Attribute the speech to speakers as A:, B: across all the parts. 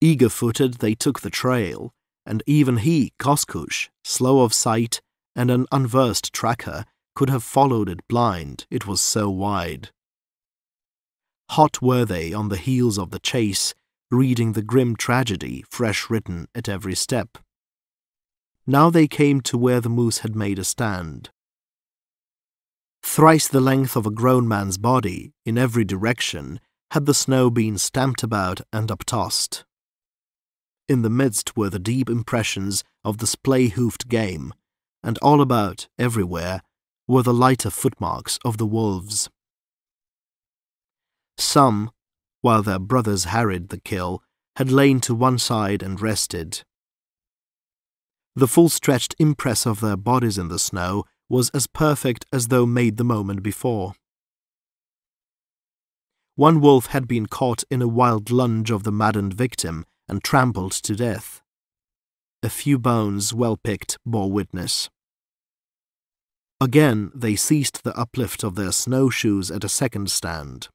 A: Eager-footed they took the trail, and even he, Koskoosh, slow of sight and an unversed tracker, could have followed it blind, it was so wide. Hot were they on the heels of the chase, reading the grim tragedy fresh written at every step. Now they came to where the moose had made a stand. Thrice the length of a grown man's body, in every direction, had the snow been stamped about and uptossed. In the midst were the deep impressions of the splay-hoofed game, and all about, everywhere, were the lighter footmarks of the wolves. Some, while their brothers harried the kill, had lain to one side and rested. The full-stretched impress of their bodies in the snow was as perfect as though made the moment before. One wolf had been caught in a wild lunge of the maddened victim and trampled to death. A few bones, well picked, bore witness. Again they ceased the uplift of their snowshoes at a second stand.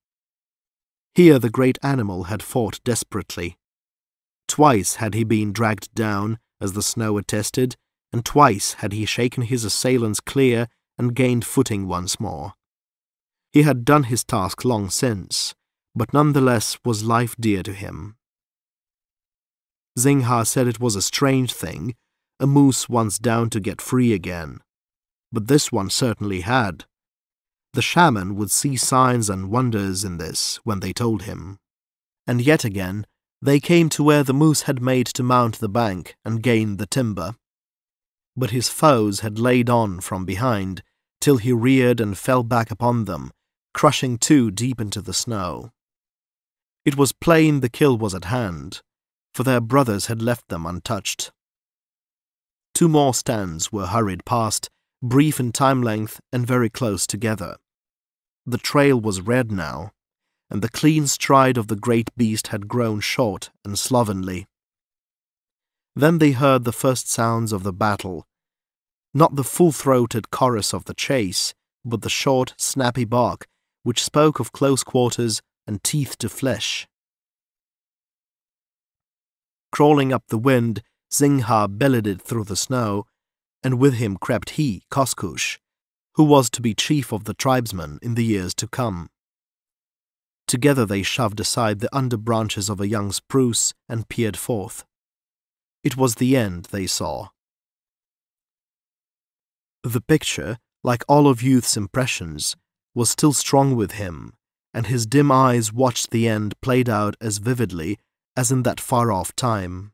A: Here the great animal had fought desperately. Twice had he been dragged down, as the snow attested, and twice had he shaken his assailants clear and gained footing once more. He had done his task long since, but none the less was life dear to him. Zingha said it was a strange thing, a moose once down to get free again. But this one certainly had. The shaman would see signs and wonders in this when they told him. And yet again, they came to where the moose had made to mount the bank and gain the timber. But his foes had laid on from behind, till he reared and fell back upon them, crushing two deep into the snow. It was plain the kill was at hand, for their brothers had left them untouched. Two more stands were hurried past, brief in time length and very close together. The trail was red now, and the clean stride of the great beast had grown short and slovenly. Then they heard the first sounds of the battle, not the full-throated chorus of the chase, but the short, snappy bark, which spoke of close quarters and teeth to flesh. Crawling up the wind, Zingha bellied through the snow, and with him crept he, Koskoosh, who was to be chief of the tribesmen in the years to come. Together they shoved aside the under branches of a young spruce and peered forth. It was the end they saw. The picture, like all of youth's impressions, was still strong with him, and his dim eyes watched the end played out as vividly as in that far-off time.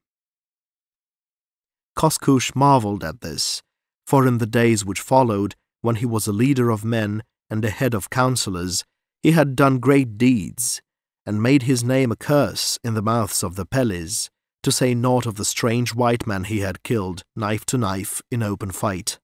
A: Koskoosh marvelled at this, for in the days which followed, when he was a leader of men and a head of counsellors, he had done great deeds, and made his name a curse in the mouths of the Pellys, to say naught of the strange white man he had killed, knife to knife, in open fight.